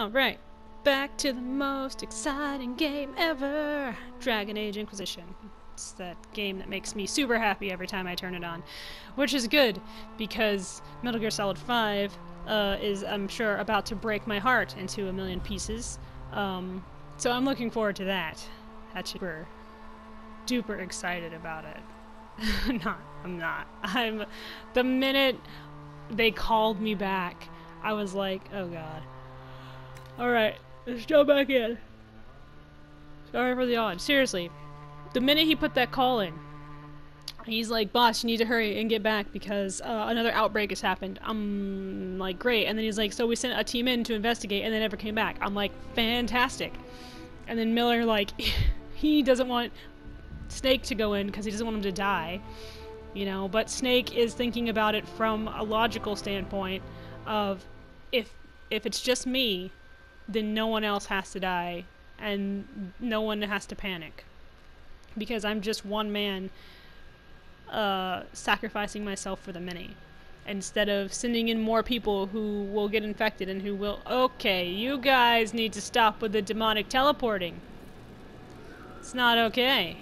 Alright, back to the most exciting game ever Dragon Age Inquisition. It's that game that makes me super happy every time I turn it on. Which is good, because Metal Gear Solid 5 uh, is, I'm sure, about to break my heart into a million pieces. Um, so I'm looking forward to that. That's super duper excited about it. not, I'm not. I'm. The minute they called me back, I was like, oh god. Alright, let's jump back in. Sorry for the yawn. Seriously, the minute he put that call in, he's like, boss, you need to hurry and get back because uh, another outbreak has happened. I'm like, great. And then he's like, so we sent a team in to investigate and they never came back. I'm like, fantastic. And then Miller, like, he doesn't want Snake to go in because he doesn't want him to die. You know, but Snake is thinking about it from a logical standpoint of if if it's just me, then no one else has to die and no one has to panic. Because I'm just one man uh, sacrificing myself for the many. Instead of sending in more people who will get infected and who will okay you guys need to stop with the demonic teleporting. It's not okay.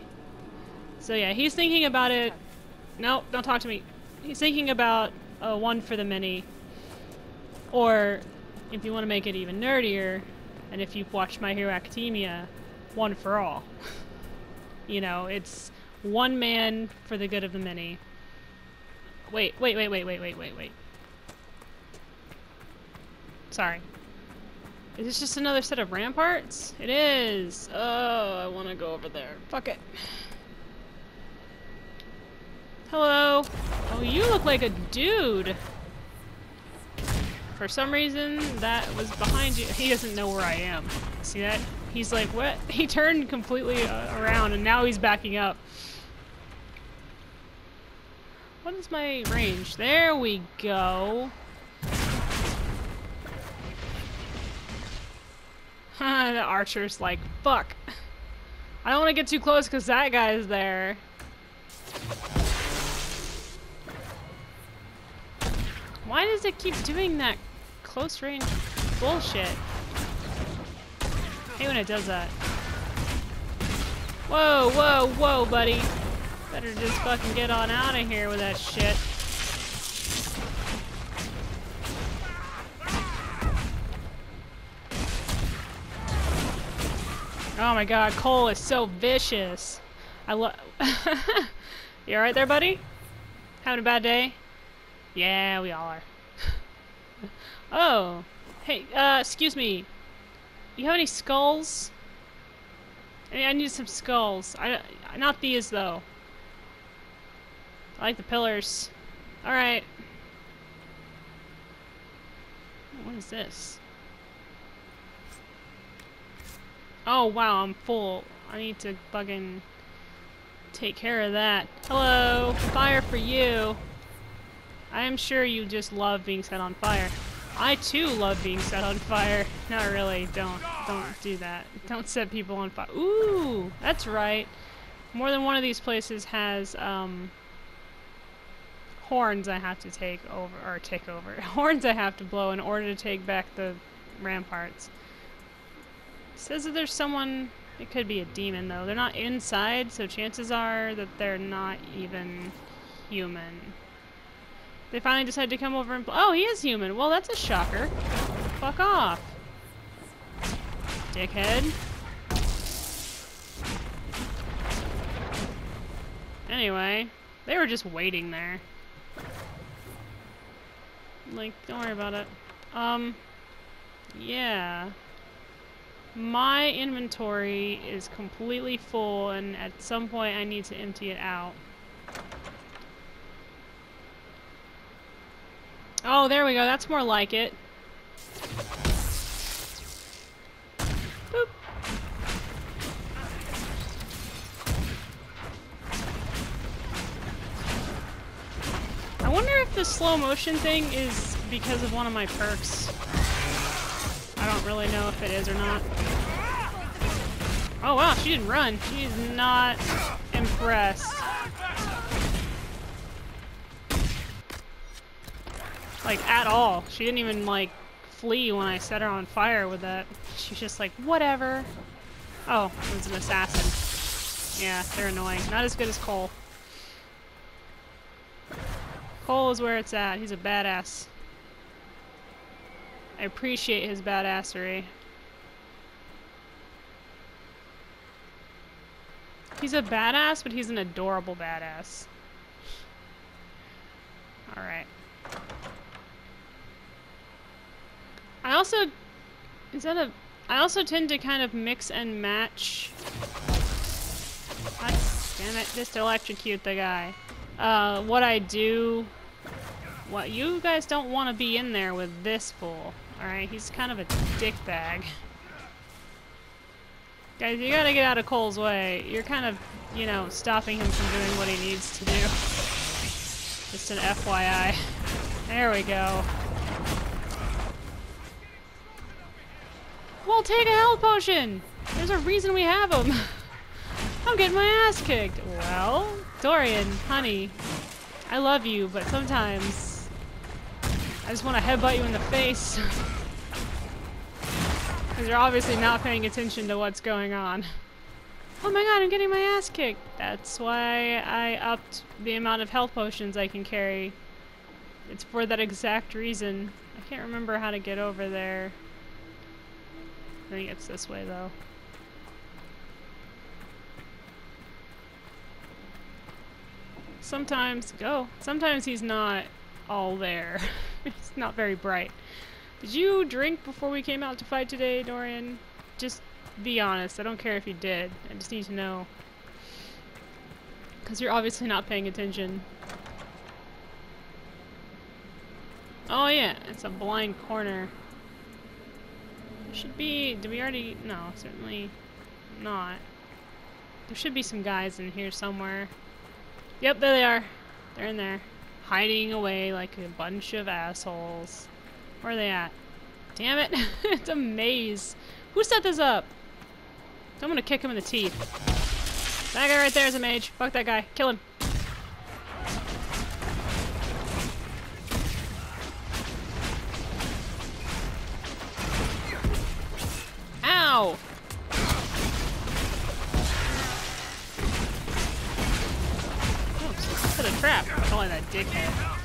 So yeah he's thinking about it. No don't talk to me. He's thinking about uh, one for the many. Or if you want to make it even nerdier and if you've watched My Hero Academia, one for all. you know, it's one man for the good of the many. Wait, wait, wait, wait, wait, wait, wait, wait. Sorry. Is this just another set of ramparts? It is! Oh, I want to go over there. Fuck it. Hello! Oh, you look like a dude! For some reason, that was behind you. He doesn't know where I am. See that? He's like, what? He turned completely uh, around and now he's backing up. What is my range? There we go. the archer's like, fuck. I don't want to get too close because that guy's there. Why does it keep doing that close range bullshit. Hate when it does that. Whoa, whoa, whoa, buddy. Better just fucking get on out of here with that shit. Oh my god, Cole is so vicious. I love. you alright there, buddy? Having a bad day? Yeah, we all are. Oh. Hey, uh, excuse me. You have any skulls? I, I need some skulls. I, not these, though. I like the pillars. Alright. What is this? Oh, wow, I'm full. I need to fucking take care of that. Hello, fire for you. I am sure you just love being set on fire. I too love being set on fire. Not really. Don't don't do that. Don't set people on fire. Ooh, that's right. More than one of these places has um, horns I have to take over or take over. horns I have to blow in order to take back the ramparts. It says that there's someone. It could be a demon though. They're not inside, so chances are that they're not even human. They finally decided to come over and... Oh, he is human. Well, that's a shocker. Fuck off. Dickhead. Anyway, they were just waiting there. Like, don't worry about it. Um, yeah. My inventory is completely full, and at some point I need to empty it out. Oh, there we go. That's more like it. I wonder if the slow motion thing is because of one of my perks. I don't really know if it is or not. Oh wow, she didn't run. She's not impressed. Like at all. She didn't even like flee when I set her on fire with that. She's just like, whatever. Oh, it was an assassin. Yeah, they're annoying. Not as good as Cole. Cole is where it's at. He's a badass. I appreciate his badassery. He's a badass, but he's an adorable badass. Alright. I also... Is that a... I also tend to kind of mix and match... God damn it, just electrocute the guy. Uh, what I do... What, you guys don't want to be in there with this fool. Alright, he's kind of a dick bag. Guys, you gotta get out of Cole's way. You're kind of, you know, stopping him from doing what he needs to do. Just an FYI. There we go. Well, take a health potion! There's a reason we have them. I'm getting my ass kicked. Well, Dorian, honey, I love you, but sometimes I just want to headbutt you in the face. Because you're obviously not paying attention to what's going on. Oh my god, I'm getting my ass kicked. That's why I upped the amount of health potions I can carry. It's for that exact reason. I can't remember how to get over there. I think it's this way though. Sometimes, go. Sometimes he's not all there. he's not very bright. Did you drink before we came out to fight today, Dorian? Just be honest. I don't care if you did. I just need to know. Because you're obviously not paying attention. Oh yeah, it's a blind corner. There should be... Did we already... No, certainly not. There should be some guys in here somewhere. Yep, there they are. They're in there. Hiding away like a bunch of assholes. Where are they at? Damn it. it's a maze. Who set this up? I'm gonna kick him in the teeth. That guy right there is a mage. Fuck that guy. Kill him. Ow! Oops, set a trap. Calling that dickhead.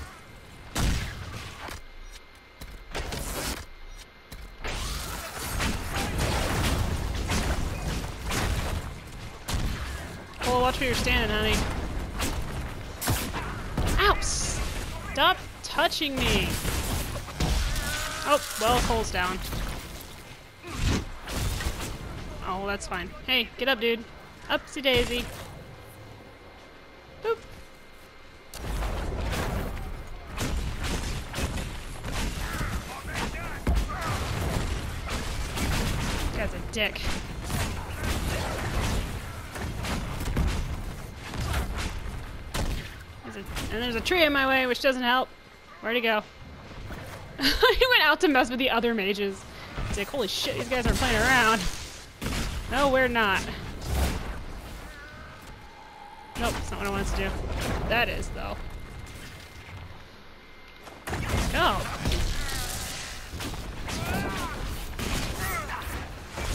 watch where you're standing, honey. Ow! Stop touching me! Oh, well, Cole's down. Oh, that's fine. Hey, get up, dude. Upsy daisy. Boop. Guy's a dick. And there's a tree in my way, which doesn't help. Where'd he go? he went out to mess with the other mages. Like, holy shit, these guys aren't playing around. No, we're not. Nope, that's not what I wanted to do. That is, though. Go.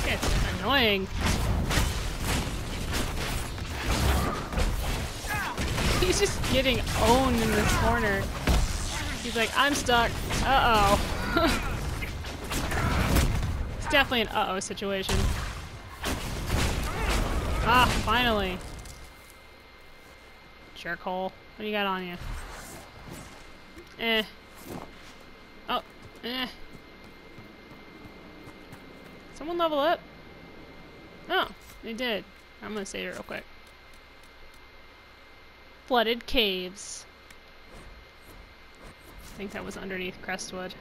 It's annoying. He's just getting owned in this corner. He's like, I'm stuck. Uh-oh. it's definitely an uh-oh situation. Ah, finally. Jerkhole. What do you got on you? Eh. Oh, eh. Someone level up? Oh, they did. I'm gonna save it real quick flooded caves. I think that was underneath Crestwood.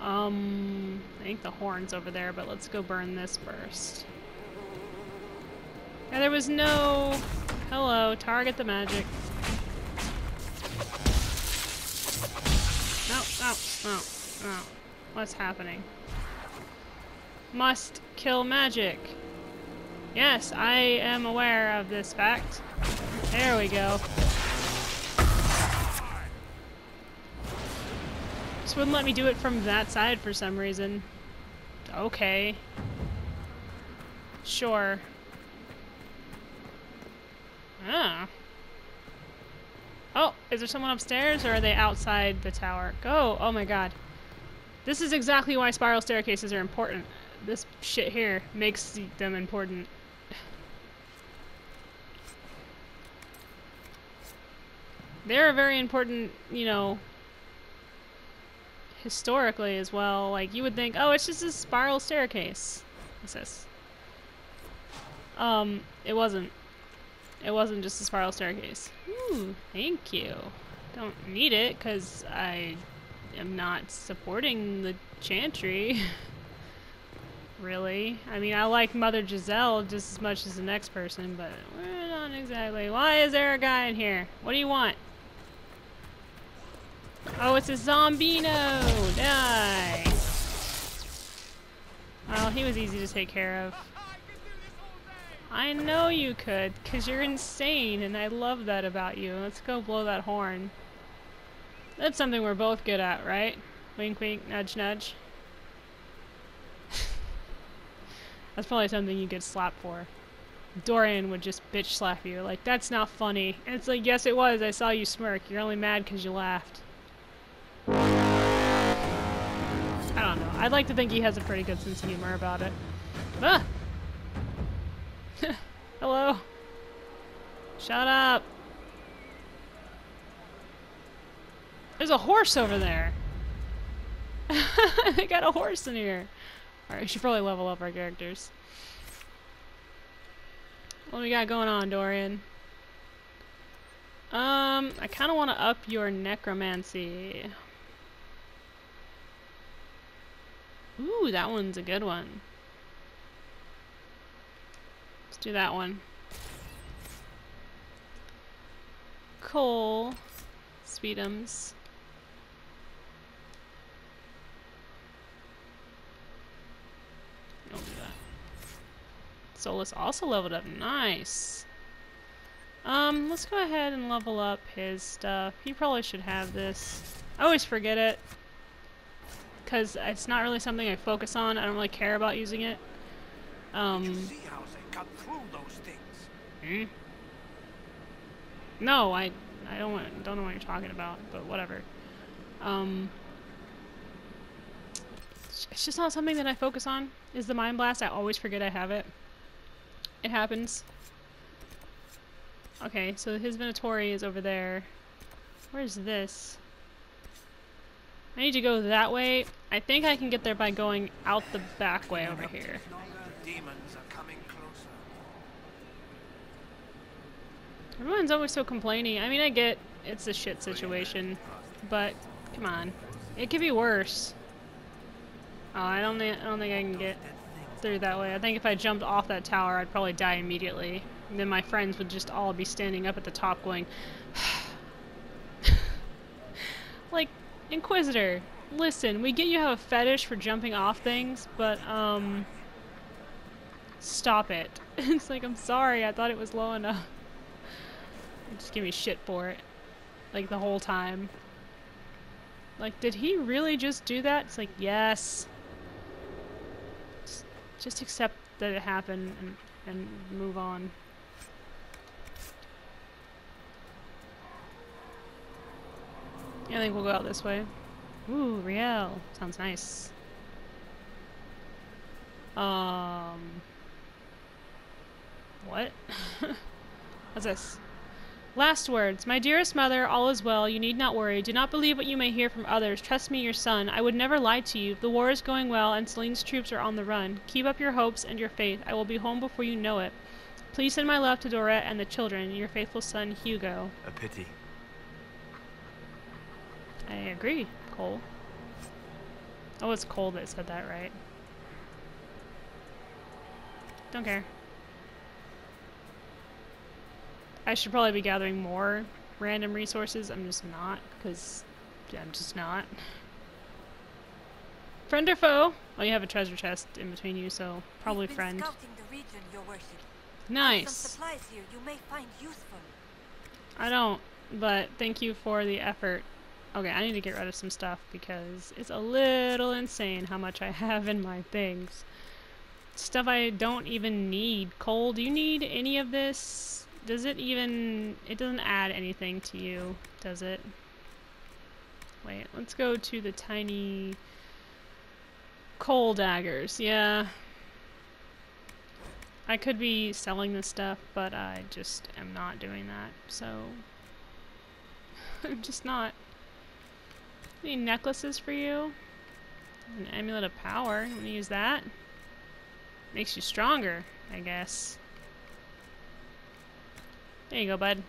Um, I think the horn's over there, but let's go burn this first. Yeah, there was no... Hello, target the magic. No, no, no, no. What's happening? Must kill magic. Yes, I am aware of this fact. There we go. Just wouldn't let me do it from that side for some reason. Okay. Sure. Oh, is there someone upstairs or are they outside the tower? Go! Oh my god. This is exactly why spiral staircases are important. This shit here makes them important. They're very important, you know, historically as well. Like, you would think, oh, it's just a spiral staircase. What's this? Um, it wasn't. It wasn't just a spiral staircase. Ooh, thank you. Don't need it, because I am not supporting the chantry. really. I mean, I like Mother Giselle just as much as the next person, but we're not exactly. Why is there a guy in here? What do you want? Oh, it's a Zombino! Die! Well, he was easy to take care of. I know you could, because you're insane, and I love that about you. Let's go blow that horn. That's something we're both good at, right? Wink wink, nudge nudge. that's probably something you get slapped for. Dorian would just bitch slap you, like, that's not funny. And it's like, yes it was, I saw you smirk. You're only mad because you laughed. I don't know. I'd like to think he has a pretty good sense of humor about it. Ah! Hello? Shut up! There's a horse over there! they got a horse in here! Alright, we should probably level up our characters. What do we got going on, Dorian? Um, I kind of want to up your necromancy. Ooh, that one's a good one. Let's do that one. Cole. Speedums. Don't do that. Solas also leveled up. Nice. Um, let's go ahead and level up his stuff. He probably should have this. I always forget it because it's not really something I focus on. I don't really care about using it. Um, hmm? No, I I don't want, don't know what you're talking about, but whatever. Um, it's just not something that I focus on. Is the mind blast? I always forget I have it. It happens. Okay, so his Venatori is over there. Where's this? I need to go that way. I think I can get there by going out the back way over here. Everyone's always so complaining. I mean, I get it's a shit situation, but come on, it could be worse. Oh, I don't think I don't think I can get through that way. I think if I jumped off that tower, I'd probably die immediately. And then my friends would just all be standing up at the top going, like, Inquisitor, listen, we get you have a fetish for jumping off things, but, um, stop it. it's like, I'm sorry, I thought it was low enough. Just give me shit for it. Like, the whole time. Like, did he really just do that? It's like, yes. Just, just accept that it happened and, and move on. I think we'll go out this way. Ooh, Riel. Sounds nice. Um... What? What's this? Last words. My dearest mother, all is well. You need not worry. Do not believe what you may hear from others. Trust me, your son. I would never lie to you. The war is going well, and Celene's troops are on the run. Keep up your hopes and your faith. I will be home before you know it. Please send my love to Dora and the children. Your faithful son, Hugo. A pity. I agree, Cole. Oh, it's Cole that said that, right? Don't care. I should probably be gathering more random resources. I'm just not, because I'm just not. Friend or foe? Oh, you have a treasure chest in between you, so probably friend. Region, nice. I don't, but thank you for the effort. Okay, I need to get rid of some stuff because it's a little insane how much I have in my things. Stuff I don't even need. Cole, do you need any of this? Does it even... It doesn't add anything to you, does it? Wait, let's go to the tiny... Coal daggers, yeah. I could be selling this stuff, but I just am not doing that, so... I'm just not. Any necklaces for you? An amulet of power. You wanna use that? Makes you stronger, I guess. There you go, bud.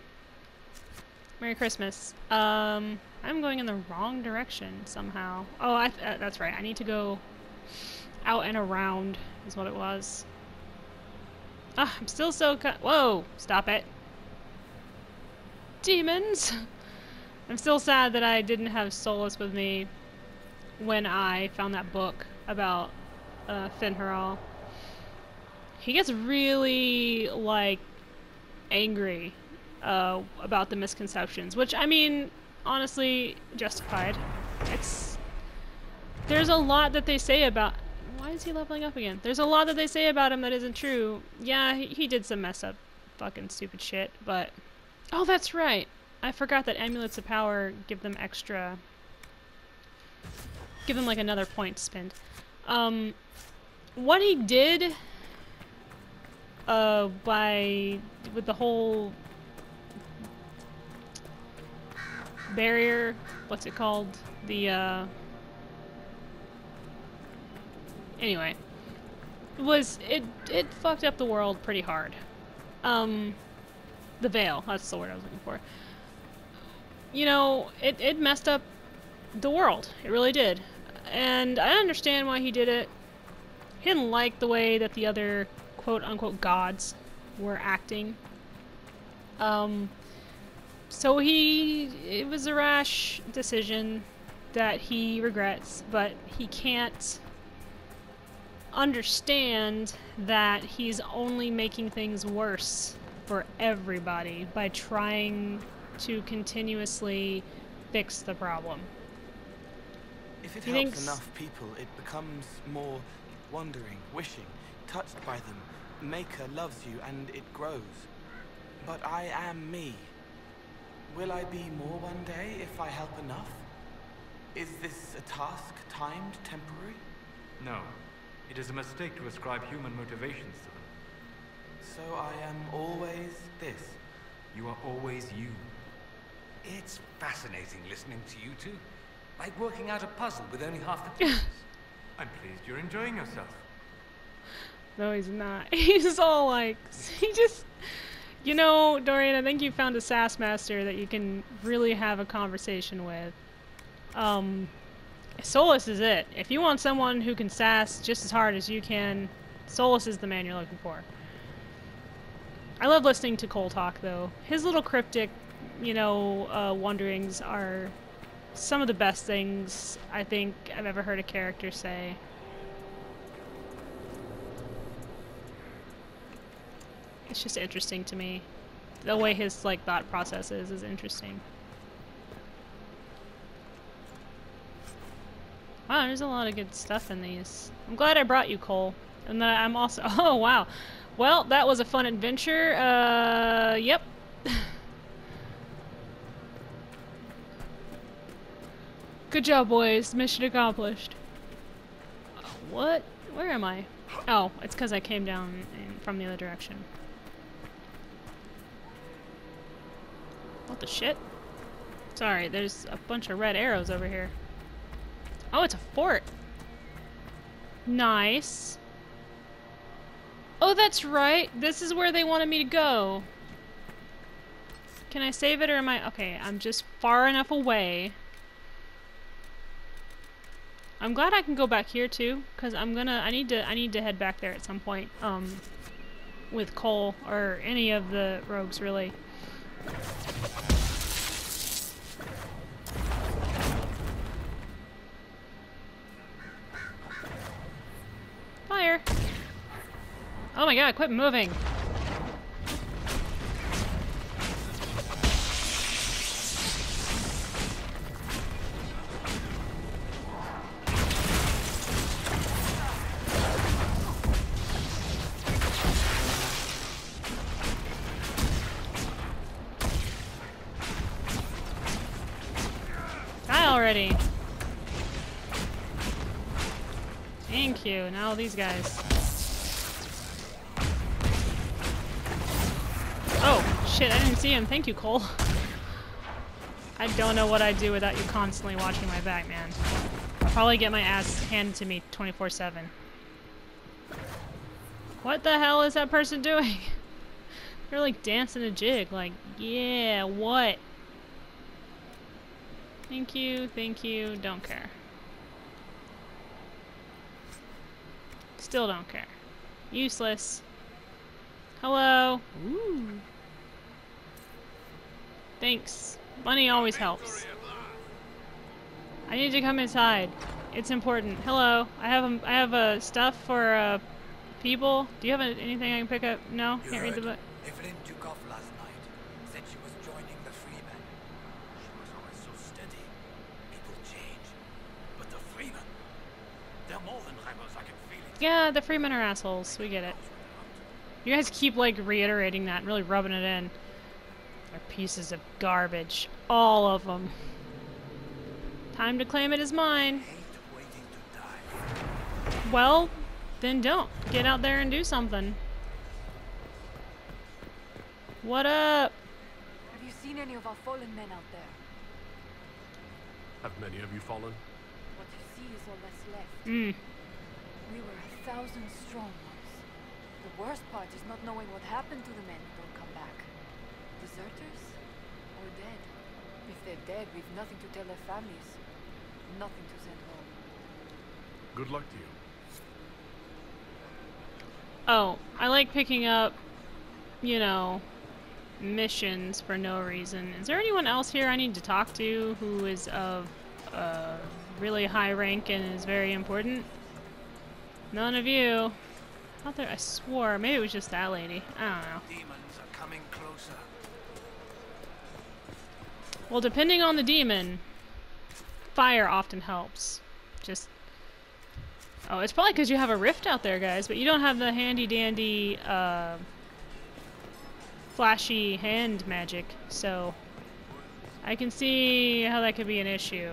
Merry Christmas. Um, I'm going in the wrong direction somehow. Oh, I th uh, that's right. I need to go out and around is what it was. Ah, I'm still so Whoa! Stop it. Demons! I'm still sad that I didn't have Solas with me when I found that book about uh, Fen'Harel. He gets really, like, angry uh, about the misconceptions, which, I mean, honestly, justified. It's... There's a lot that they say about... Why is he leveling up again? There's a lot that they say about him that isn't true. Yeah, he, he did some mess up fucking stupid shit, but... Oh, that's right. I forgot that amulets of power give them extra... Give them like another point to spend. Um, what he did uh, by with the whole barrier, what's it called? The uh, anyway, was it it fucked up the world pretty hard. Um, the veil, that's the word I was looking for you know, it, it messed up the world. It really did. And I understand why he did it. He didn't like the way that the other quote unquote gods were acting. Um, so he, it was a rash decision that he regrets, but he can't understand that he's only making things worse for everybody by trying to continuously fix the problem. If it he helps thinks... enough people, it becomes more wondering, wishing, touched by them. Maker loves you and it grows. But I am me. Will I be more one day if I help enough? Is this a task timed temporary? No. It is a mistake to ascribe human motivations to them. So I am always this? You are always you. It's fascinating listening to you two. Like working out a puzzle with only half the pieces. I'm pleased you're enjoying yourself. No, he's not. He's all like, he just, you know, Dorian, I think you found a sass master that you can really have a conversation with. Um, Solas is it. If you want someone who can sass just as hard as you can, Solas is the man you're looking for. I love listening to Cole talk, though. His little cryptic you know, uh, Wonderings are some of the best things I think I've ever heard a character say. It's just interesting to me. The way his like thought process is is interesting. Wow, there's a lot of good stuff in these. I'm glad I brought you, Cole. And then I'm also... Oh, wow. Well, that was a fun adventure. Uh, yep. Good job, boys. Mission accomplished. What? Where am I? Oh, it's because I came down from the other direction. What the shit? Sorry, there's a bunch of red arrows over here. Oh, it's a fort. Nice. Oh, that's right. This is where they wanted me to go. Can I save it or am I... Okay, I'm just far enough away I'm glad I can go back here too, because I'm gonna I need to I need to head back there at some point, um with Cole or any of the rogues really. Oh my god, quit moving! Thank you. Now these guys. Shit, I didn't see him. Thank you, Cole. I don't know what I'd do without you constantly watching my back, man. I'll probably get my ass handed to me 24-7. What the hell is that person doing? They're like dancing a jig, like, yeah, what? Thank you, thank you, don't care. Still don't care. Useless. Hello. Ooh. Thanks. Money always helps. I need to come inside. It's important. Hello. I have a, I have a stuff for uh, people. Do you have a, anything I can pick up? No? You Can't read the book. Evelyn took off last night. Said she was joining the Freemen. She was always so steady. People change. But the Freemen, they're more than rebels, I can feel it. Yeah, the Freemen are assholes. We get it. You guys keep like reiterating that and really rubbing it in. They're pieces of garbage. All of them. Time to claim it as mine. Hate waiting to die. Well, then don't. Get out there and do something. What up? Have you seen any of our fallen men out there? Have many of you fallen? What you see is all that's left. Mm. We were a thousand strong once. The worst part is not knowing what happened to the men who don't come back. Deserters? Or dead? If they're dead, we've nothing to tell their families. Nothing to send home. Good luck to you. Oh, I like picking up, you know, missions for no reason. Is there anyone else here I need to talk to who is of uh, really high rank and is very important? None of you. I thought there, I swore. Maybe it was just that lady. I don't know. Demons are coming closer. Well, depending on the demon, fire often helps. Just. Oh, it's probably because you have a rift out there, guys, but you don't have the handy dandy, uh, flashy hand magic, so. I can see how that could be an issue.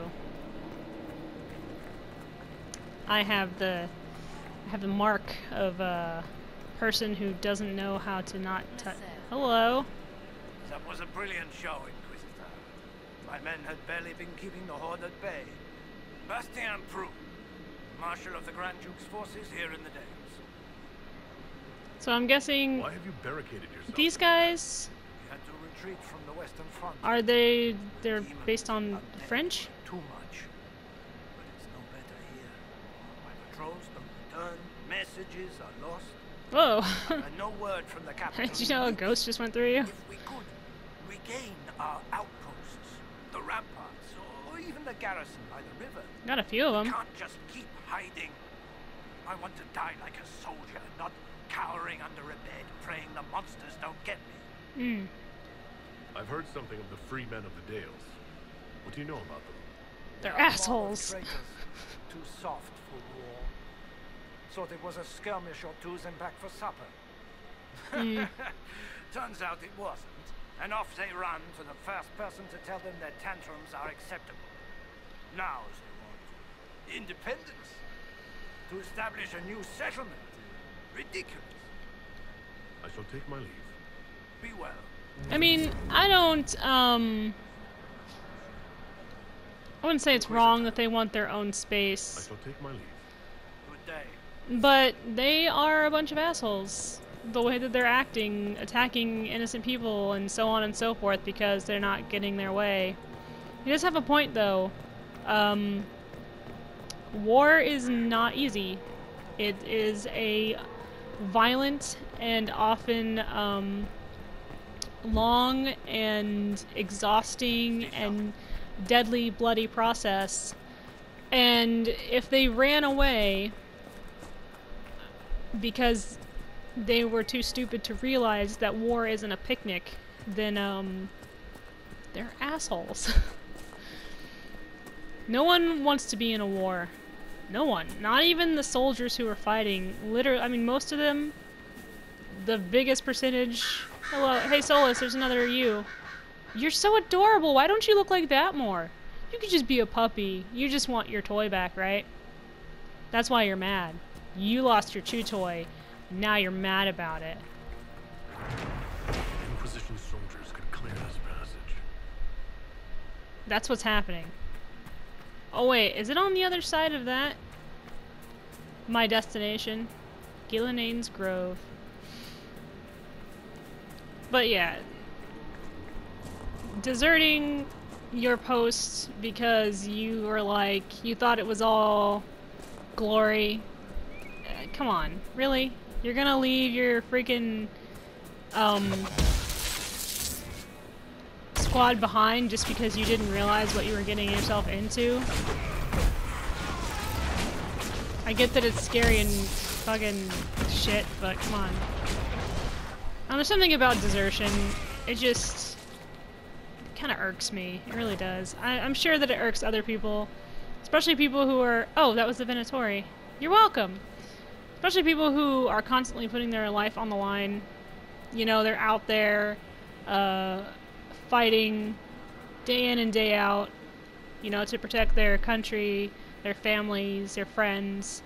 I have the. I have the mark of a person who doesn't know how to not touch. Hello. That was a brilliant show, Inquisitor. My men had barely been keeping the Horde at bay. Bastien Prou, Marshal of the Grand Duke's forces here in the Dales. So I'm guessing Why have you barricaded yourself? these guys We had to retreat from the Western Front. are they they're Demons based on are French? Too much. But it's no better here. My patrols don't return. Messages are lost. Whoa! and no word from the capital. Did you know a ghost just went through you? If we could regain our outposts, the ramparts, or even the garrison by the river, Got a few of them. can't just keep hiding. I want to die like a soldier, not cowering under a bed, praying the monsters don't get me. Mm. I've heard something of the free men of the Dales. What do you know about them? They're They are assholes. traitors, Too soft for war. Thought it was a skirmish or two, then back for supper. Mm. Turns out it wasn't. And off they run to the first person to tell them their tantrums are acceptable. Now they want independence. To establish a new settlement. Ridiculous. I shall take my leave. Be well. I mean, I don't. Um, I wouldn't say it's wrong that they want their own space. I space, shall take my leave. Good day. but they are a bunch of assholes. The way that they're acting, attacking innocent people, and so on and so forth, because they're not getting their way. He does have a point, though. Um, war is not easy. It is a violent and often um, long and exhausting and deadly, bloody process. And if they ran away because they were too stupid to realize that war isn't a picnic, then um, they're assholes. no one wants to be in a war. No one. Not even the soldiers who are fighting. Literally, I mean, most of them, the biggest percentage. Oh, Hello, hey Solas, there's another you. You're so adorable. Why don't you look like that more? You could just be a puppy. You just want your toy back, right? That's why you're mad. You lost your chew toy. Now you're mad about it. Inquisition soldiers could clear this passage. That's what's happening. Oh wait, is it on the other side of that? My destination? Ghilan'nain's Grove. But yeah. Deserting your post because you were like, you thought it was all glory. Uh, come on, really? You're gonna leave your freaking, um, squad behind just because you didn't realize what you were getting yourself into? I get that it's scary and fucking shit, but come on. Um, there's something about desertion. It just kind of irks me. It really does. I, am sure that it irks other people, especially people who are. Oh, that was the Venatori. You're welcome. Especially people who are constantly putting their life on the line. You know, they're out there, uh, fighting day in and day out. You know, to protect their country, their families, their friends.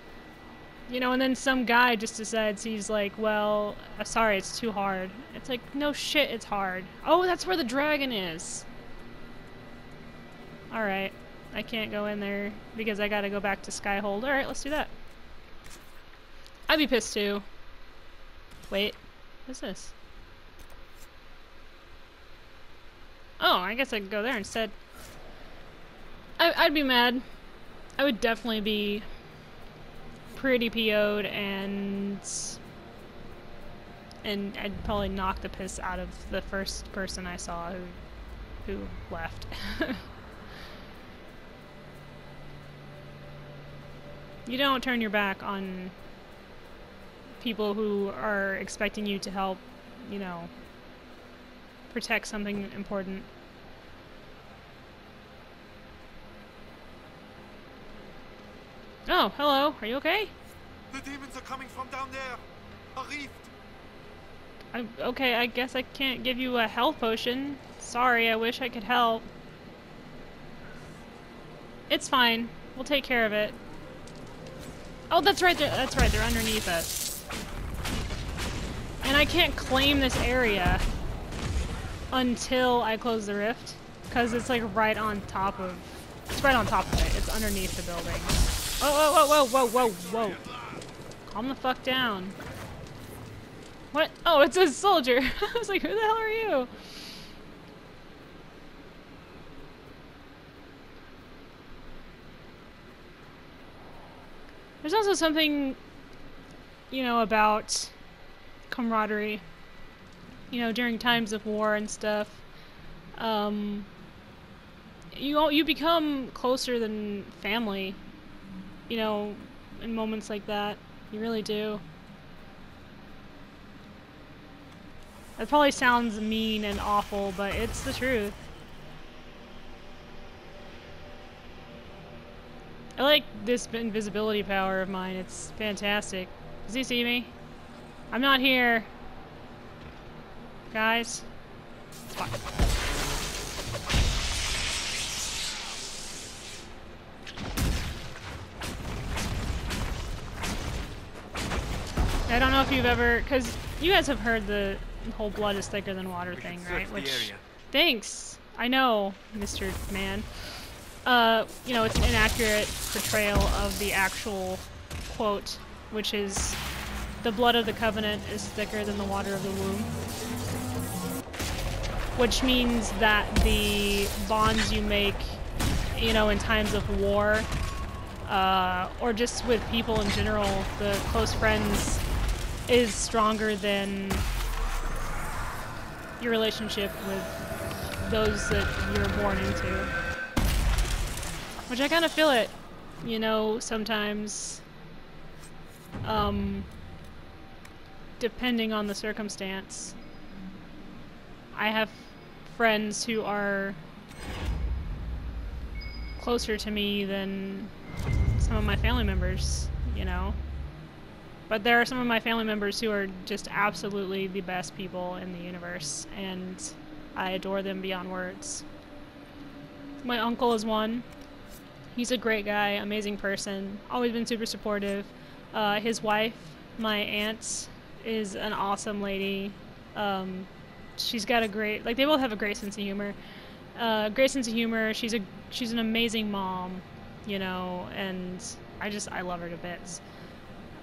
You know, and then some guy just decides he's like, well, uh, sorry, it's too hard. It's like, no shit, it's hard. Oh, that's where the dragon is. Alright. I can't go in there because I gotta go back to Skyhold. Alright, let's do that. I'd be pissed too. Wait. What's this? Oh, I guess I could go there instead. I I'd be mad. I would definitely be pretty PO'd and and I'd probably knock the piss out of the first person I saw who who left. you don't turn your back on people who are expecting you to help, you know, protect something important. Oh, hello. Are you okay? The demons are coming from down there. A rift. I, okay, I guess I can't give you a health potion. Sorry, I wish I could help. It's fine. We'll take care of it. Oh, that's right. That's right. They're underneath us. And I can't claim this area until I close the rift. Because it's like right on top of... It's right on top of it. It's underneath the building. Whoa, whoa, whoa, whoa, whoa, whoa, whoa. Calm the fuck down. What? Oh, it's a soldier. I was like, who the hell are you? There's also something, you know, about camaraderie. You know, during times of war and stuff. Um, you you become closer than family you know, in moments like that. You really do. It probably sounds mean and awful, but it's the truth. I like this invisibility power of mine. It's fantastic. Does he see me? I'm not here. Guys. Fuck. I don't know if you've ever, because you guys have heard the whole blood is thicker than water thing, right? Which, thanks. I know, Mr. Man. Uh, you know, it's an inaccurate portrayal of the actual quote, which is, the blood of the covenant is thicker than the water of the womb. Which means that the bonds you make, you know, in times of war, uh, or just with people in general, the close friends is stronger than your relationship with those that you're born into. Which I kind of feel it, you know, sometimes, um, depending on the circumstance. I have friends who are closer to me than some of my family members, you know. But there are some of my family members who are just absolutely the best people in the universe, and I adore them beyond words. my uncle is one. He's a great guy, amazing person, always been super supportive. Uh, his wife, my aunt, is an awesome lady. Um, she's got a great like they both have a great sense of humor. Uh, great sense of humor. She's a she's an amazing mom, you know, and I just I love her to bits.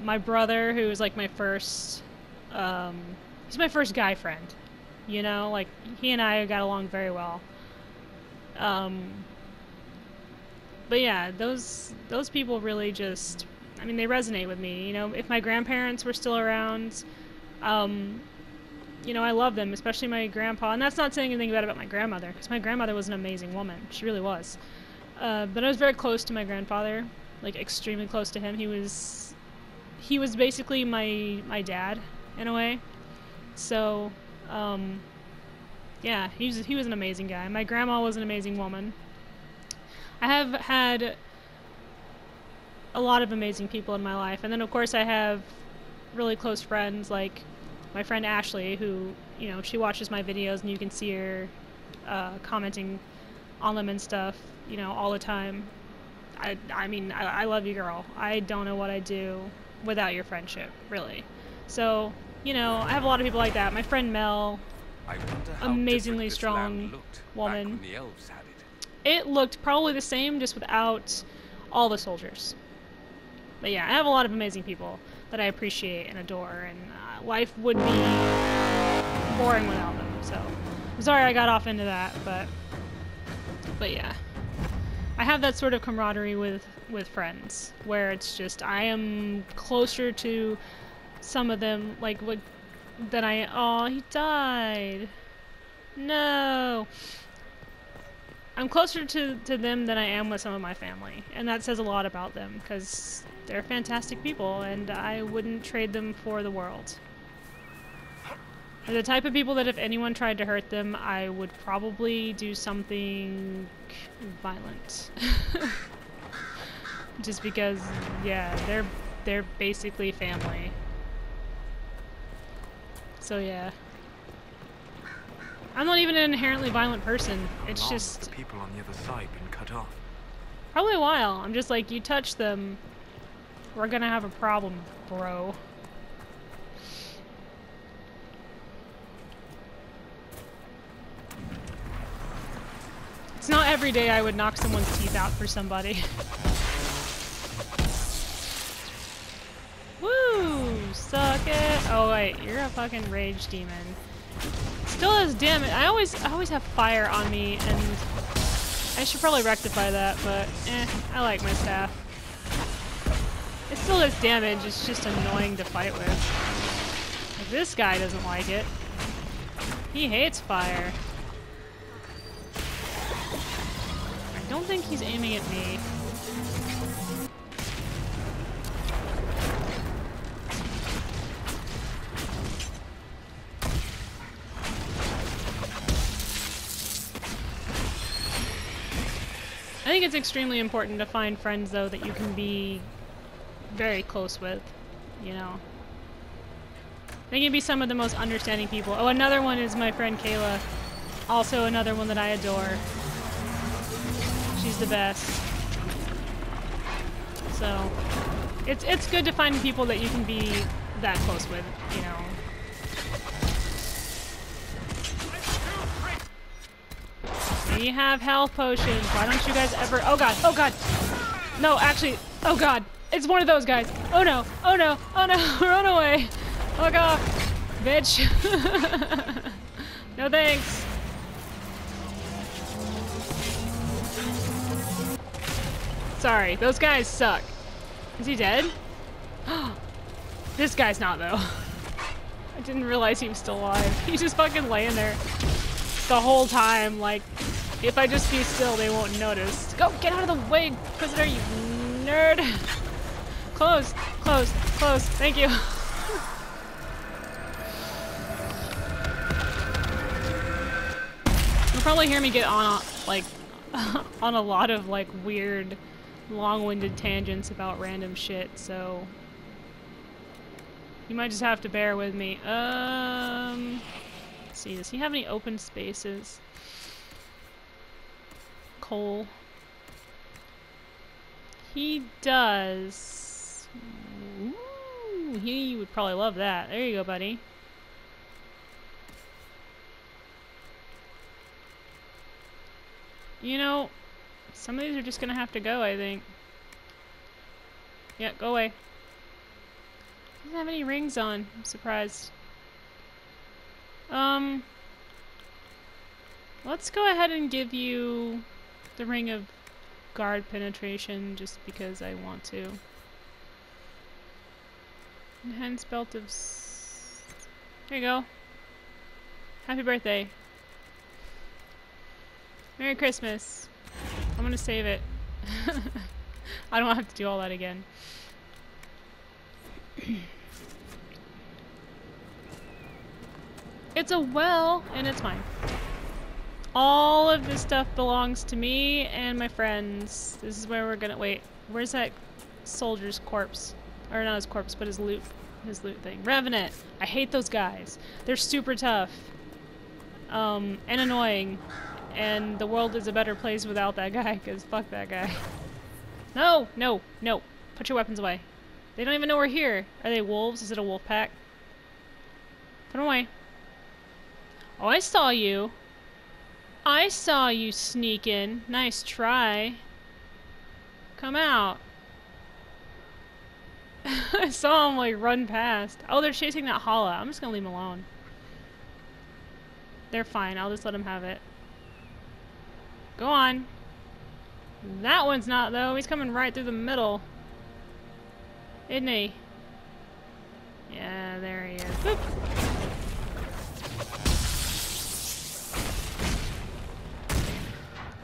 My brother, who is like my first, um, he's my first guy friend, you know, like he and I got along very well. Um, but yeah, those those people really just, I mean, they resonate with me. You know, if my grandparents were still around, um, you know, I love them, especially my grandpa. And that's not saying anything bad about my grandmother, because my grandmother was an amazing woman. She really was. Uh, but I was very close to my grandfather, like extremely close to him. He was, he was basically my my dad in a way. So, um, yeah, he was he was an amazing guy. My grandma was an amazing woman. I have had a lot of amazing people in my life, and then of course I have really close friends like my friend Ashley, who you know she watches my videos and you can see her uh, commenting on them and stuff, you know, all the time. I I mean I, I love you, girl. I don't know what I'd do without your friendship, really. So you know I have a lot of people like that. My friend Mel, amazingly strong woman. It. it looked probably the same, just without all the soldiers. But yeah, I have a lot of amazing people that I appreciate and adore, and uh, life would be boring without them. So, I'm sorry I got off into that, but but yeah, I have that sort of camaraderie with with friends where it's just I am closer to some of them, like what than I. Oh, he died. No. I'm closer to, to them than I am with some of my family, and that says a lot about them because they're fantastic people, and I wouldn't trade them for the world. They're the type of people that if anyone tried to hurt them, I would probably do something violent. Just because, yeah, they're they're basically family. So yeah. I'm not even an inherently violent person. It's just the people on the other side been cut off. Probably a while. I'm just like you touch them, we're gonna have a problem, bro. It's not every day I would knock someone's teeth out for somebody. Woo! Suck it! Oh wait, you're a fucking rage demon. Still has damage. I always, I always have fire on me, and I should probably rectify that, but eh, I like my staff. Still does damage, it's just annoying to fight with. This guy doesn't like it. He hates fire. I don't think he's aiming at me. I think it's extremely important to find friends, though, that you can be very close with, you know. They can be some of the most understanding people. Oh, another one is my friend Kayla. Also another one that I adore. She's the best. So, it's it's good to find people that you can be that close with, you know. We have health potions. Why don't you guys ever- Oh god, oh god! No, actually, oh god. It's one of those guys. Oh no, oh no, oh no, run away. Oh, Fuck off, bitch. no thanks. Sorry, those guys suck. Is he dead? this guy's not though. I didn't realize he was still alive. He's just fucking laying there the whole time, like, if I just be still, they won't notice. Go, get out of the way, prisoner, you nerd. Close, close, close. Thank you. You'll probably hear me get on, like, on a lot of, like, weird, long-winded tangents about random shit, so... You might just have to bear with me. Um... See, does he have any open spaces? Cole. He does. Ooh, he would probably love that. There you go, buddy. You know, some of these are just gonna have to go, I think. Yeah, go away. Doesn't have any rings on. I'm surprised. Um, let's go ahead and give you the ring of guard penetration just because I want to. Enhanced belt of. there you go. Happy birthday. Merry Christmas. I'm gonna save it. I don't have to do all that again. it's a well, and it's mine. All of this stuff belongs to me and my friends. This is where we're gonna- wait, where's that soldier's corpse? Or not his corpse, but his loot. His loot thing. Revenant! I hate those guys. They're super tough. Um, and annoying. And the world is a better place without that guy, because fuck that guy. No! No! No! Put your weapons away. They don't even know we're here. Are they wolves? Is it a wolf pack? Put them away. Oh, I saw you. I saw you sneaking. Nice try. Come out. I saw him like run past. Oh, they're chasing that halla. I'm just gonna leave him alone. They're fine. I'll just let them have it. Go on. That one's not, though. He's coming right through the middle. Isn't he? Yeah, there he is. Boop.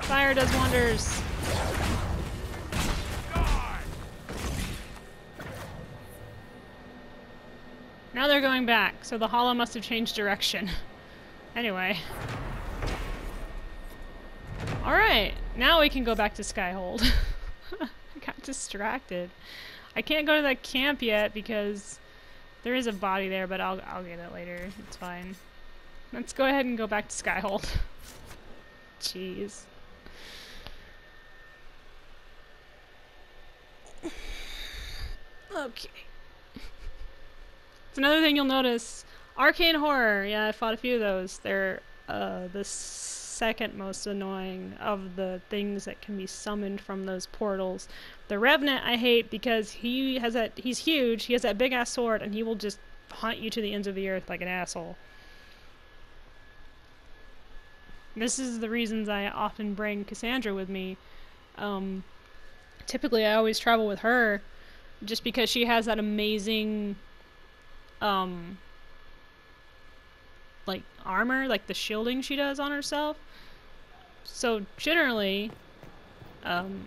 Fire does wonders. Now they're going back, so the halla must have changed direction. anyway. Alright, now we can go back to Skyhold. I got distracted. I can't go to that camp yet because there is a body there, but I'll, I'll get it later. It's fine. Let's go ahead and go back to Skyhold. Jeez. Okay. It's another thing you'll notice. Arcane Horror. Yeah, I fought a few of those. They're uh, this second most annoying of the things that can be summoned from those portals. The Revenant I hate because he has that he's huge, he has that big ass sword and he will just hunt you to the ends of the earth like an asshole. This is the reasons I often bring Cassandra with me. Um, typically I always travel with her just because she has that amazing um like armor, like the shielding she does on herself. So generally, um,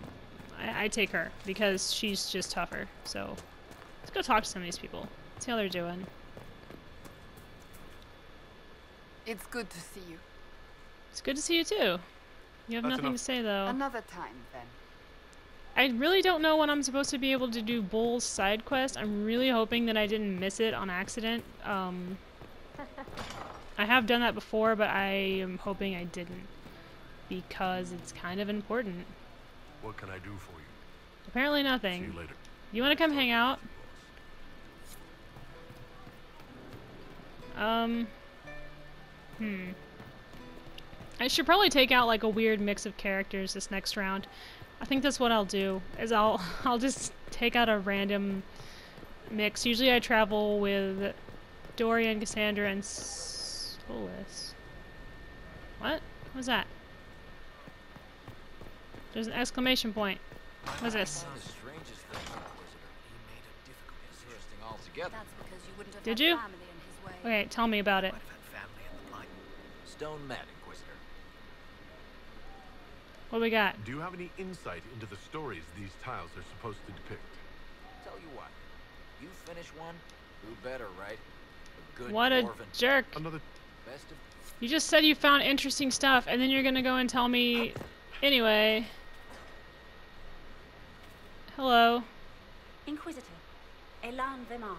I, I take her because she's just tougher. So let's go talk to some of these people. See how they're doing. It's good to see you. It's good to see you too. You have That's nothing enough. to say though. Another time, then. I really don't know when I'm supposed to be able to do Bull's side quest. I'm really hoping that I didn't miss it on accident. Um, I have done that before, but I am hoping I didn't. Because it's kind of important. What can I do for you? Apparently nothing. See you later. You want to come hang out? Um. Hmm. I should probably take out like a weird mix of characters this next round. I think that's what I'll do. Is I'll I'll just take out a random mix. Usually I travel with Dorian, Cassandra, and Solas. What? What was that? There's an exclamation point. What's this? One of the strangest things, Inquisitor. He made a difficult Interesting altogether. That's because you wouldn't have Did you? family in his way. Okay, tell me about it. Might have had family in the line. Stone mad, Inquisitor. What we got? Do you have any insight into the stories these tiles are supposed to depict? Tell you what, you finish one, who better, right? A good What a dwarven. jerk. Another Best of You just said you found interesting stuff, and then you're gonna go and tell me. Anyway. Hello. Inquisitor, Elan Vimar.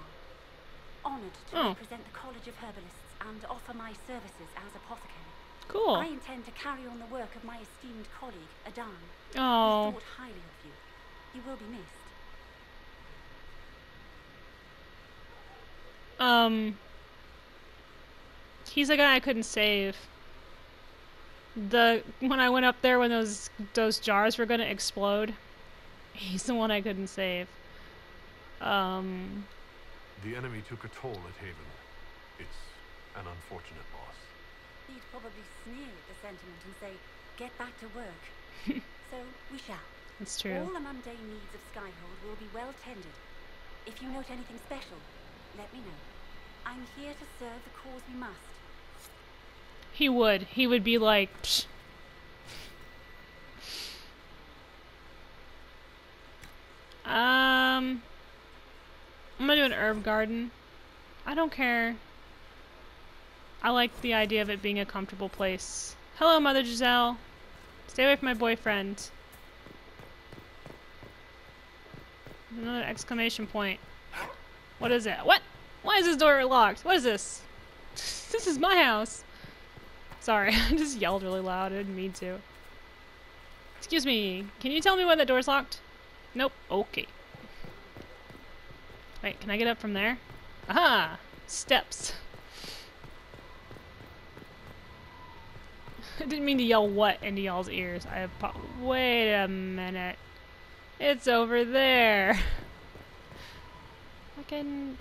Honored to Oh. represent the College of Herbalists and offer my services as apothecary. Cool. I intend to carry on the work of my esteemed colleague, Adan. Oh. He thought highly of you. You will be missed. Um. He's the guy I couldn't save. The when I went up there when those those jars were gonna explode, he's the one I couldn't save. Um. The enemy took a toll at Haven. It's an unfortunate loss. He'd probably sneer at the sentiment and say, get back to work. so we shall. That's true. All the mundane needs of Skyhold will be well tended. If you note anything special, let me know. I'm here to serve the cause we must. He would. He would be like, Psh. Um, I'm gonna do an herb garden. I don't care. I like the idea of it being a comfortable place. Hello, Mother Giselle. Stay away from my boyfriend. Another exclamation point. What is it? What? Why is this door locked? What is this? this is my house. Sorry, I just yelled really loud. I didn't mean to. Excuse me, can you tell me why that door's locked? Nope. Okay. Wait, can I get up from there? Aha! Steps. I didn't mean to yell what into y'all's ears. I Wait a minute. It's over there. Fucking.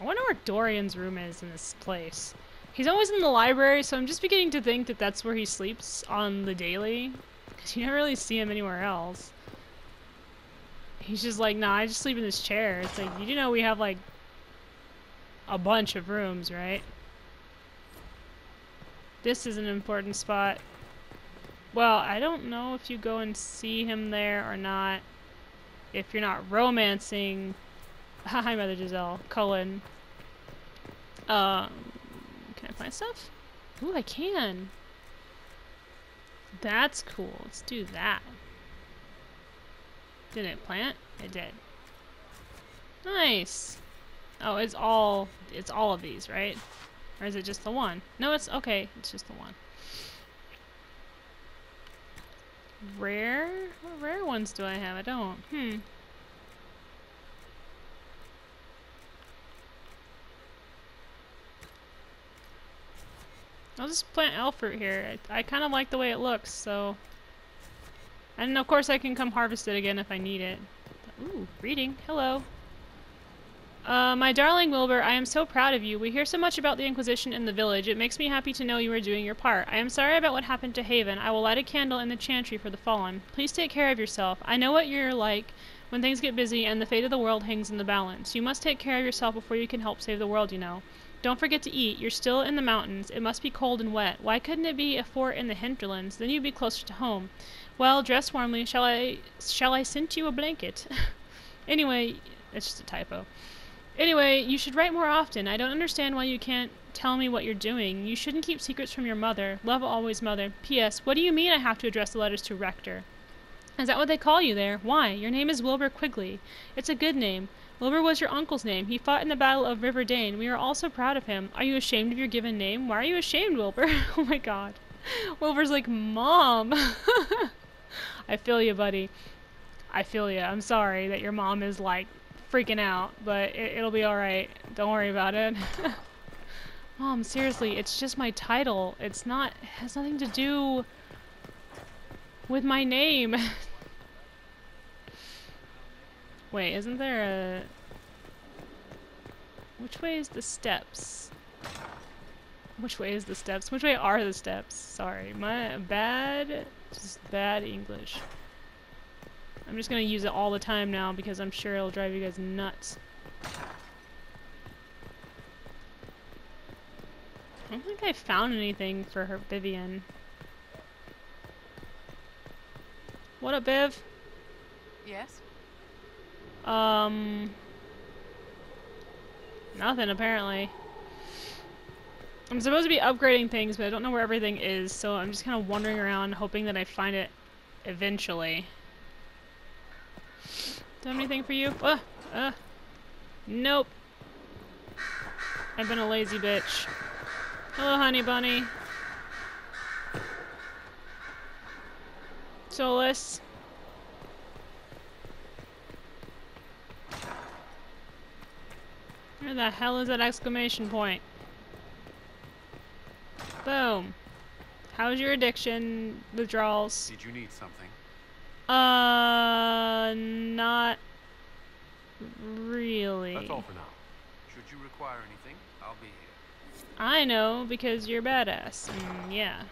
I wonder where Dorian's room is in this place. He's always in the library, so I'm just beginning to think that that's where he sleeps on the daily. Because you never really see him anywhere else. He's just like, nah, I just sleep in this chair. It's like, you do know we have like a bunch of rooms, right? This is an important spot. Well, I don't know if you go and see him there or not. If you're not romancing... Hi, Mother Giselle. Cullen. Um, can I find stuff? Ooh, I can. That's cool. Let's do that. Did it plant? It did. Nice. Oh, it's all it's all of these, right? Or is it just the one? No, it's okay. It's just the one. Rare? What rare ones do I have? I don't. Hmm. I'll just plant elfroot here. I, I kind of like the way it looks, so... And of course I can come harvest it again if I need it. Ooh, reading. Hello. Uh, my darling Wilbur, I am so proud of you. We hear so much about the Inquisition in the village. It makes me happy to know you are doing your part. I am sorry about what happened to Haven. I will light a candle in the chantry for the fallen. Please take care of yourself. I know what you're like when things get busy and the fate of the world hangs in the balance. You must take care of yourself before you can help save the world, you know. Don't forget to eat. You're still in the mountains. It must be cold and wet. Why couldn't it be a fort in the hinterlands? Then you'd be closer to home. Well, dress warmly. Shall I shall I send you a blanket? anyway, it's just a typo. Anyway, you should write more often. I don't understand why you can't tell me what you're doing. You shouldn't keep secrets from your mother. Love always, mother. P.S. What do you mean I have to address the letters to Rector? Is that what they call you there? Why? Your name is Wilbur Quigley. It's a good name. Wilbur was your uncle's name. He fought in the Battle of River Dane. We are all so proud of him. Are you ashamed of your given name? Why are you ashamed, Wilbur? oh my god. Wilbur's like, Mom! I feel you, buddy. I feel you. I'm sorry that your mom is like freaking out, but it, will be alright. Don't worry about it. mom, seriously, it's just my title. It's not, has nothing to do with my name. Wait, isn't there a... Which way is the steps? Which way is the steps? Which way are the steps? Sorry, my bad, just bad English. I'm just gonna use it all the time now because I'm sure it'll drive you guys nuts. I don't think I found anything for her Vivienne. What up, Viv? Yes? Um... Nothing, apparently. I'm supposed to be upgrading things, but I don't know where everything is, so I'm just kind of wandering around, hoping that I find it eventually. Do I have anything for you? Uh, uh. Nope. I've been a lazy bitch. Hello, honey bunny. Solas. Where the hell is that exclamation point? Boom. How's your addiction withdrawals? Did you need something? Uh, not really. That's all for now. Should you require anything, I'll be here. I know, because you're badass. Yeah.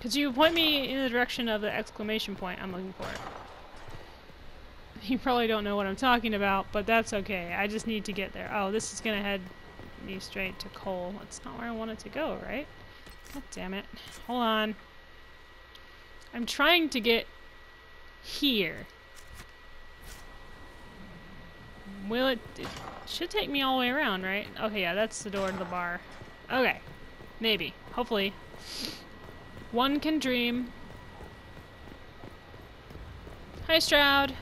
Could you point me in the direction of the exclamation point I'm looking for? You probably don't know what I'm talking about, but that's okay. I just need to get there. Oh, this is gonna head me straight to Cole. That's not where I wanted to go, right? God damn it. Hold on. I'm trying to get here. Will it... It should take me all the way around, right? Okay, yeah, that's the door to the bar. Okay. Maybe. Hopefully. One can dream. Hi, Stroud.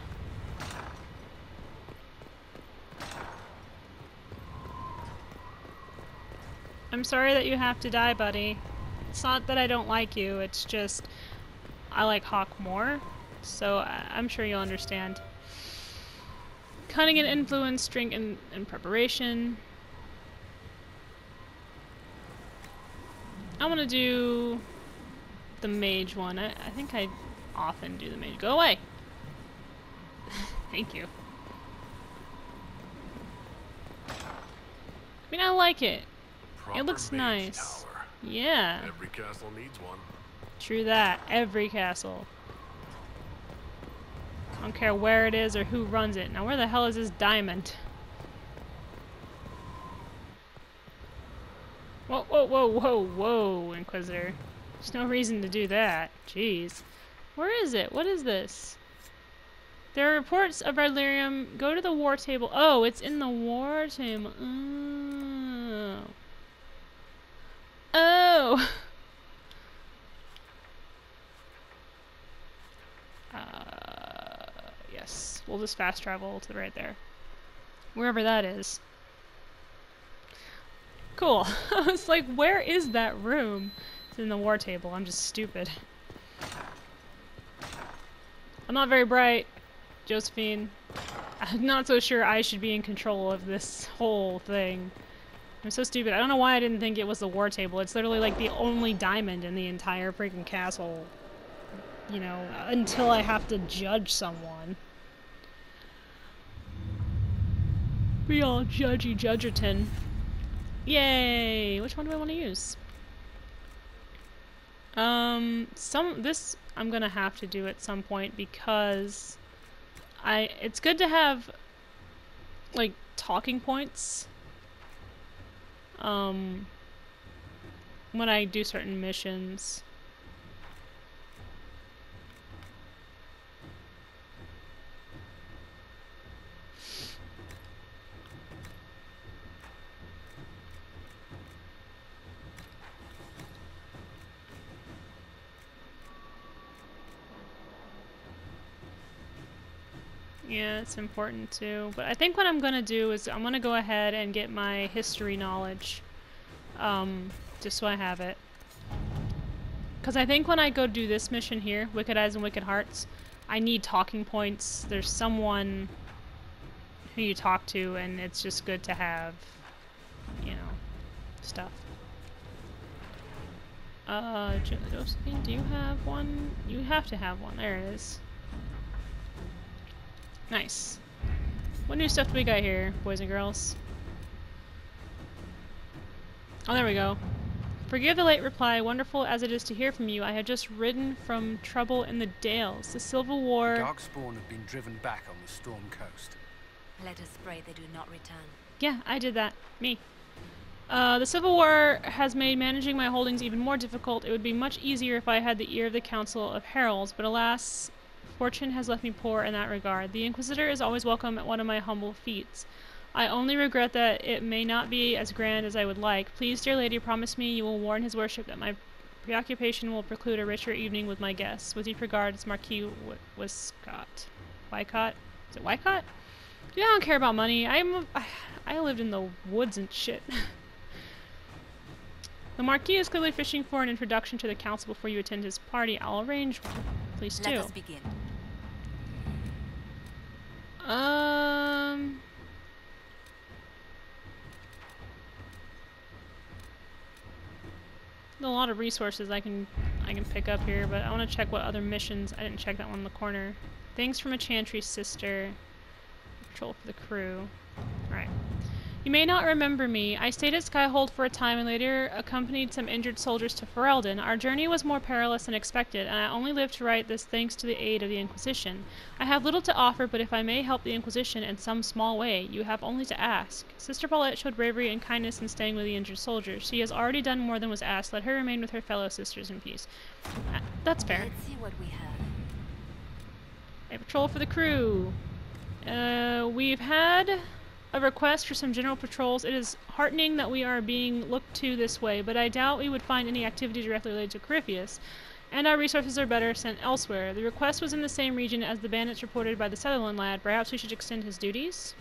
I'm sorry that you have to die, buddy. It's not that I don't like you, it's just I like Hawke more, so I I'm sure you'll understand. Cunning and influence, drink and, and preparation. I want to do the mage one. I, I think I often do the mage. Go away! Thank you. I mean, I like it. Proper it looks nice. Tower. Yeah. Every castle needs one. True that. Every castle. I don't care where it is or who runs it. Now where the hell is this diamond? Whoa, whoa, whoa, whoa, whoa, Inquisitor. There's no reason to do that. Jeez. Where is it? What is this? There are reports of Arlyrium. Go to the war table. Oh, it's in the war table. Oh. Oh! Uh, yes. We'll just fast travel to the right there. Wherever that is. Cool. I was like, where is that room? It's in the war table. I'm just stupid. I'm not very bright, Josephine. I'm not so sure I should be in control of this whole thing. I'm so stupid. I don't know why I didn't think it was the war table. It's literally like the only diamond in the entire freaking castle. You know, until I have to judge someone. We all judgy judgerton. Yay! Which one do I want to use? Um, some this I'm gonna have to do at some point because I it's good to have like talking points um when I do certain missions. Yeah, it's important too. But I think what I'm gonna do is I'm gonna go ahead and get my history knowledge. Um, just so I have it. Because I think when I go do this mission here, Wicked Eyes and Wicked Hearts, I need talking points. There's someone who you talk to, and it's just good to have, you know, stuff. Uh, Josephine, do you have one? You have to have one. There it is. Nice. What new stuff do we got here, boys and girls? Oh, there we go. Forgive the late reply. Wonderful as it is to hear from you, I had just ridden from trouble in the Dales. The Civil War... The Darkspawn have been driven back on the Storm Coast. Let us pray they do not return. Yeah, I did that. Me. Uh, the Civil War has made managing my holdings even more difficult. It would be much easier if I had the ear of the Council of Heralds, but alas, fortune has left me poor in that regard. The Inquisitor is always welcome at one of my humble feats. I only regret that it may not be as grand as I would like. Please, dear lady, promise me you will warn his worship that my preoccupation will preclude a richer evening with my guests. With deep regards, Marquis w-. Wycott? Is it Wycott? Dude, I don't care about money. I'm. I, I lived in the woods and shit. The Marquis is clearly fishing for an introduction to the council before you attend his party. I'll arrange one. Please do. Let us begin. Um... a lot of resources I can I can pick up here, but I want to check what other missions. I didn't check that one in the corner. Things from a Chantry sister. Patrol for the crew. Alright. You may not remember me. I stayed at Skyhold for a time and later accompanied some injured soldiers to Ferelden. Our journey was more perilous than expected, and I only lived to write this thanks to the aid of the Inquisition. I have little to offer, but if I may help the Inquisition in some small way, you have only to ask. Sister Paulette showed bravery and kindness in staying with the injured soldiers. She has already done more than was asked. Let her remain with her fellow sisters in peace. Uh, that's fair. Let's see what we have. A patrol for the crew. Uh, we've had a request for some general patrols. It is heartening that we are being looked to this way, but I doubt we would find any activity directly related to Corypheus, and our resources are better sent elsewhere. The request was in the same region as the bandits reported by the Sutherland lad. Perhaps we should extend his duties?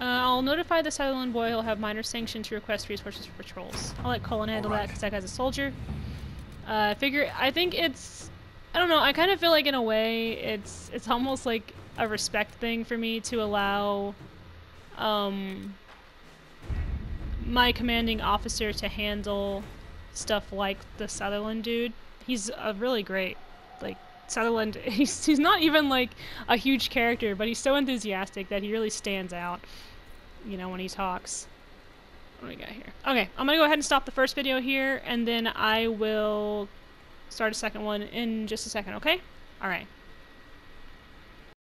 Uh, I'll notify the Sutherland boy he'll have minor sanction to request resources for patrols. I'll let Cullen handle right. that because that guy's a soldier. Uh, I figure, I think it's, I don't know, I kind of feel like in a way it's, it's almost like a respect thing for me to allow um, my commanding officer to handle stuff like the Sutherland dude. He's a really great, like, Sutherland, he's, he's not even, like, a huge character, but he's so enthusiastic that he really stands out, you know, when he talks. What do we got here? Okay, I'm gonna go ahead and stop the first video here, and then I will start a second one in just a second, okay? Alright.